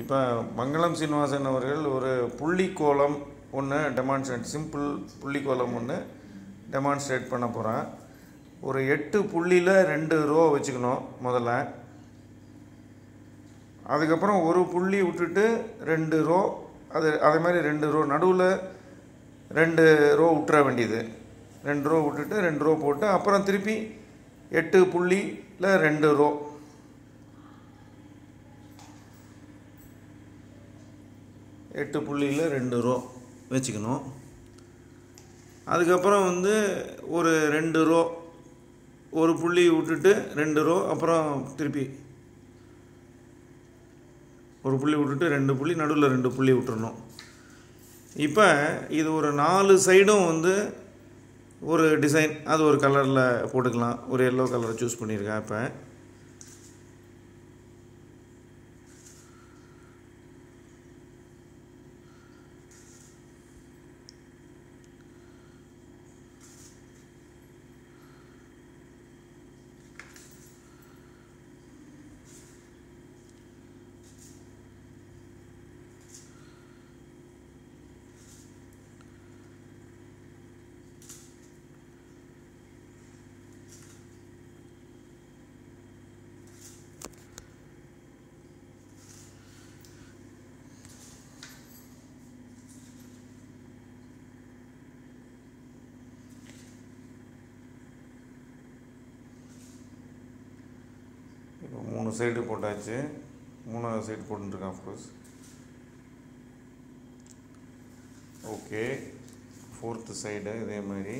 இப்போ மங்களம் சீனிவாசன் அவர்கள் ஒரு புள்ளிக்கோலம் ஒன்று டெமான்ஸ்ட்ரேட் சிம்பிள் புள்ளிக்கோலம் ஒன்று டெமான்ஸ்ட்ரேட் பண்ண போகிறேன் ஒரு எட்டு புள்ளியில் ரெண்டு ரோ வச்சுக்கணும் முதல்ல. அதுக்கப்புறம் ஒரு புள்ளி விட்டுட்டு ரெண்டு ரோ அது அதே மாதிரி ரெண்டு ரோ நடுவில் ரெண்டு ரோ விட்டுற வேண்டியது. ரெண்டு ரோ விட்டுட்டு ரெண்டு ரோ போட்டு அப்புறம் திருப்பி எட்டு புள்ளியில் ரெண்டு ரோ எட்டு புள்ளியில் ரெண்டு ரோ வச்சுக்கணும். அதுக்கப்புறம் வந்து ஒரு ரெண்டு ரோ ஒரு புள்ளி விட்டுட்டு ரெண்டு ரோ அப்புறம் திருப்பி. ஒரு புள்ளி விட்டுட்டு ரெண்டு புள்ளி நடுவில் ரெண்டு புள்ளி விட்டுறணும். இப்போ இது ஒரு நாலு சைடும் வந்து ஒரு டிசைன் அது ஒரு கலரில் போட்டுக்கலாம். ஒரு எல்லோ கலரை சூஸ் பண்ணியிருக்கேன் இப்போ இப்போ மூணு சைடு போட்டாச்சு. மூணாவது சைடு போட்டுருக்கேன் ஆஃப்கோர்ஸ் ஓகே ஃபோர்த்து சைடு இதே மாதிரி.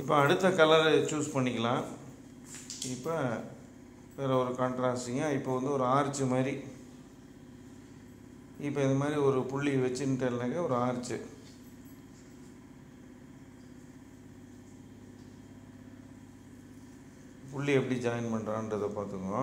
இப்போ அடுத்த கலரை சூஸ் பண்ணிக்கலாம். இப்போ வேறு ஒரு கான்ட்ராஸ்டிங்காக இப்போ வந்து ஒரு ஆர்ச்சு மாதிரி. இப்போ இது மாதிரி ஒரு புள்ளி வச்சுட்டேன்னாக்க ஒரு ஆர்ச்சு புள்ளி எப்படி ஜாயின் பண்ணுறான்றதை பார்த்துக்கோங்க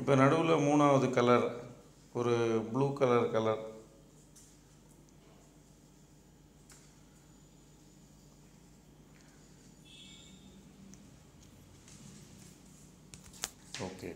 இப்போ நடுவில் மூணாவது கலர் ஒரு ப்ளூ கலர் கலர். ஓகே.